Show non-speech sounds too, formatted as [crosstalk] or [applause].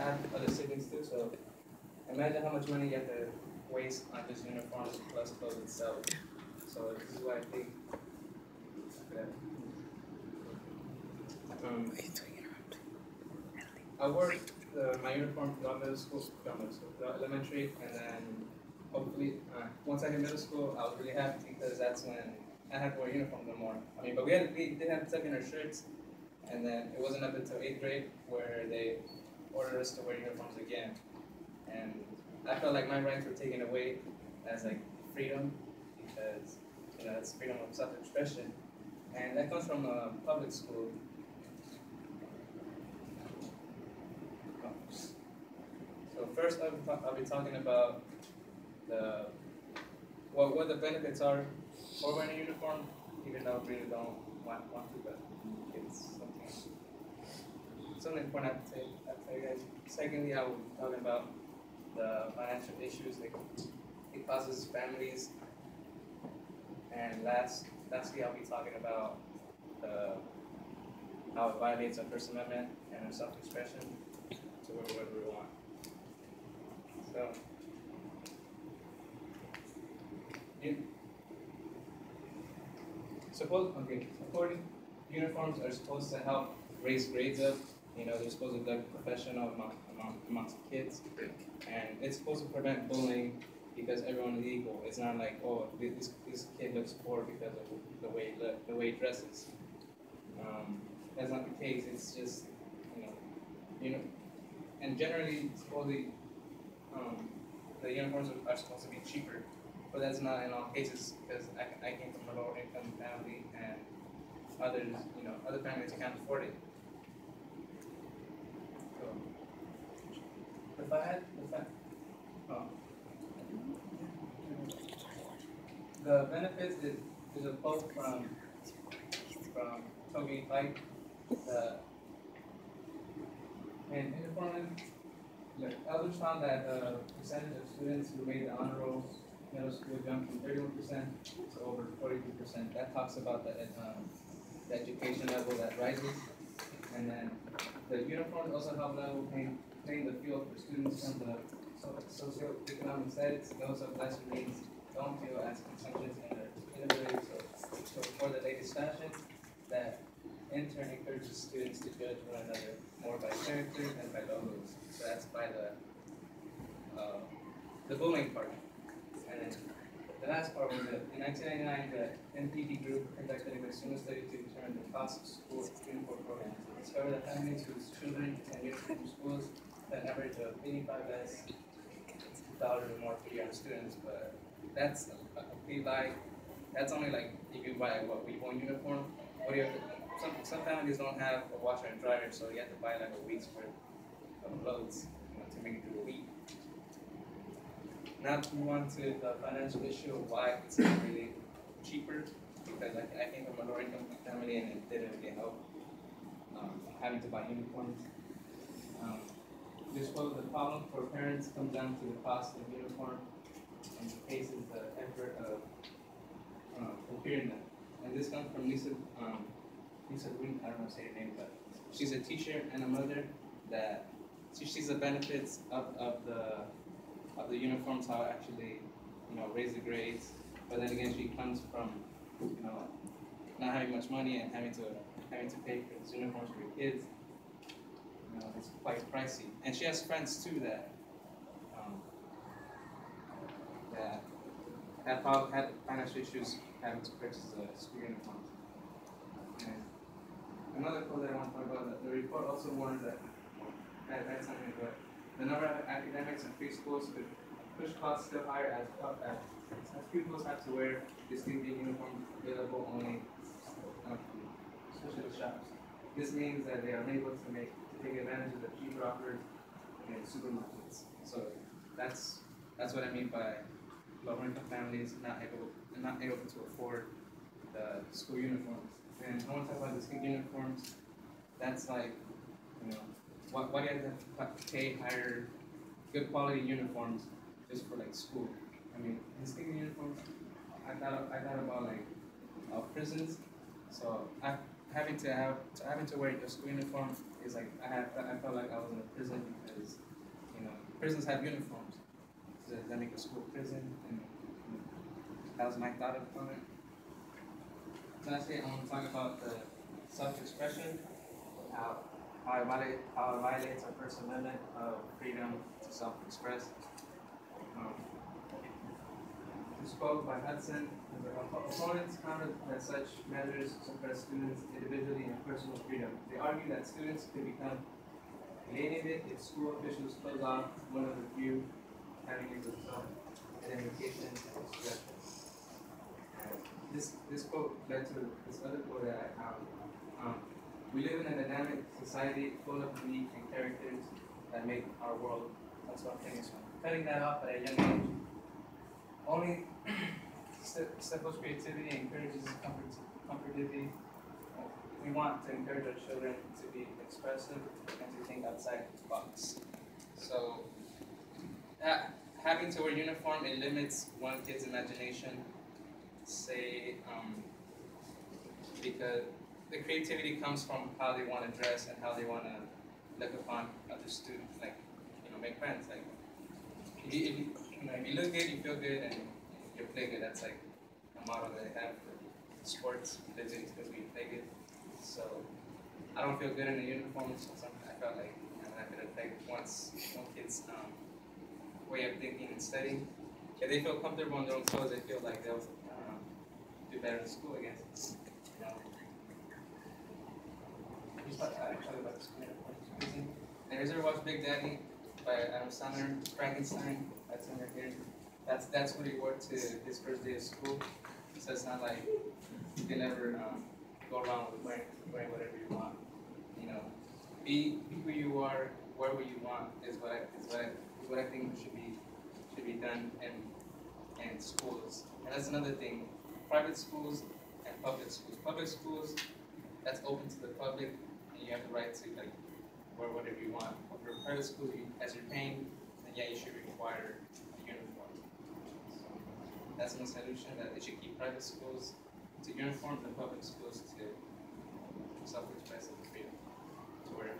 I have other siblings too, so imagine how much money you have to waste on just uniforms plus clothes itself. So this is why I think that um, I wore the, my uniform throughout middle school, throughout middle school, throughout elementary, and then hopefully uh, once I hit middle school, I was really happy because that's when I had to wear uniform no more. I mean, but we had we did have to tuck in our shirts, and then it wasn't up until eighth grade where they ordered us to wear uniforms again, and I felt like my rights were taken away as like freedom because you know it's freedom of self-expression, and that comes from a public school. So first, I'll I'll be talking about the what what the benefits are for wearing a uniform, even though we really don't want, want to, but something important I have to say. I have to guys. Secondly, I will be talking about the financial issues that it causes families. And last, lastly, I'll be talking about the, how it violates our First Amendment and our self-expression to whatever we want. So, you, suppose, okay, according, uniforms are supposed to help raise grades up, you know, they're supposed to look professional among, among, amongst kids. And it's supposed to prevent bullying because everyone is equal. It's not like, oh, this, this kid looks poor because of the way he look, the way he dresses. Um, that's not the case. It's just, you know, you know, and generally, supposedly, um, the uniforms are supposed to be cheaper, but that's not in all cases because I, I came from a lower income family and others, you know, other families can't afford it. So, if I, oh. The benefits is, is a quote from, from Toby Pike, the, in uniform, the elders found that the percentage of students who made the honor roll middle school jumped from thirty-one percent to over forty-two percent. That talks about the, um, the education level that rises. And then the uniforms also help level playing, playing the field for students from the so- socioeconomic status, those of lesser means don't feel as contentious in their so, so for the latest fashion that in turn encourages students to judge one another more by character than by logos. So that's by the uh, the bullying part. And then the last part was that in 1999, the NPD group conducted a consumer study to determine the cost of school uniform programs. It discovered that families whose children uniform schools an average of 85 less dollars or more year on students, but that's complete lie. That's only like if you buy what we want uniform. What you have some some families don't have a washer and dryer, so you have to buy like a week's worth of clothes you know, to make it through the week. Now to move on to the financial issue of why it's not really cheaper, because I, I came from a lower income family and it didn't really help um, having to buy uniforms. This was the problem for parents comes down to the cost of uniform and faces the effort of procuring them. And this comes from Lisa, um, Lisa Green, I don't know how to say her name, but she's a teacher and a mother that she sees the benefits of, of the of the uniforms, how actually, you know, raise the grades. But then again, she comes from, you know, not having much money and having to having to pay for these uniforms for your kids. You know, it's quite pricey. And she has friends too that um, that prob- had financial issues having to purchase a school uniforms. And another quote that I want to talk about, that the report also warned that, that that's something, but the number of academics in free schools could push costs still higher as, as, as pupils have to wear distinctive uniforms available only um, specialty shops. This means that they are unable to make take advantage of the cheaper offers in supermarkets. So that's that's what I mean by lower income families not able not able to afford the school uniforms. And I want to talk about the school uniforms. That's like, you know, why, why do you have to pay higher, good quality uniforms just for like school? I mean, school uniforms, I thought I thought about like uh, prisons. So I, having to have having to wear your school uniform is like I have I felt like I was in a prison because you know prisons have uniforms. So does that make a school prison? And that was my thought upon it. Lastly, I want to talk about the self-expression, how how it, how it violates our First Amendment of freedom to self-express. Um, this quote by Hudson, the opponents countered that such measures suppress students' individually and personal freedom. They argue that students could become alienated if school officials close off one of the few avenues of self-identification and. This, this quote led to this other quote that I found. Um, we live in a dynamic society full of unique and characters that make our world that's what I'm for. Cutting that off at a young age only [clears throat] stifles creativity encourages comfort, comfortivity. We want to encourage our children to be expressive and to think outside the box. So, ha- having to wear uniform it limits one kid's imagination. Say, um, because the creativity comes from how they want to dress and how they want to look upon other students, like you know, make friends. Like if you, if you, you know, if you look good, you feel good, and you play good. That's like a motto that I have for sports physics because we play good. So I don't feel good in a uniform, so I felt like you know, that could affect once one kid's um, way of thinking and studying. If they feel comfortable in their own clothes, they feel like they'll um, do better in school, I guess. You know? Just thought I'd talk about this uniform. And Reserve Watch Big Daddy by Adam Sandler, Frankenstein, that's in there here. That's that's what he wore to his first day of school. So it's not like you can never um, go around with wearing, wearing whatever you want. You know, be be who you are, wear what you want is what I is what I, is what I think should be should be done in in schools. And that's another thing. Private schools and public schools. Public schools that's open to the public and you have the right to like wear whatever you want. But for private schools, you, as you're paying, then yeah, you should require uniform. So that's one solution that they should keep private schools to uniform the public schools to self-express and freedom to where